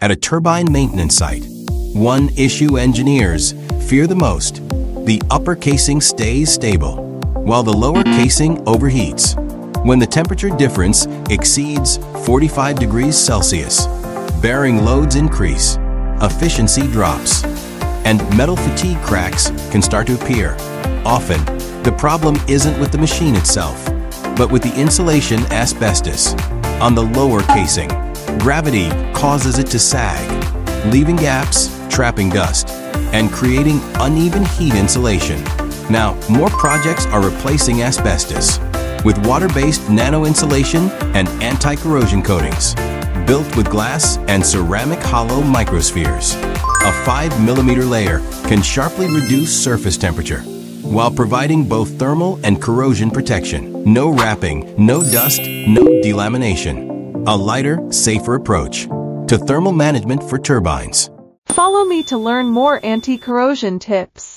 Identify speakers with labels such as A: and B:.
A: at a turbine maintenance site. One issue engineers fear the most. The upper casing stays stable, while the lower casing overheats. When the temperature difference exceeds 45 degrees Celsius, bearing loads increase, efficiency drops, and metal fatigue cracks can start to appear. Often, the problem isn't with the machine itself, but with the insulation asbestos on the lower casing. Gravity causes it to sag, leaving gaps, trapping dust, and creating uneven heat insulation. Now, more projects are replacing asbestos with water-based nano-insulation and anti-corrosion coatings, built with glass and ceramic hollow microspheres. A 5mm layer can sharply reduce surface temperature while providing both thermal and corrosion protection. No wrapping, no dust, no delamination. A lighter, safer approach to thermal management for turbines.
B: Follow me to learn more anti-corrosion tips.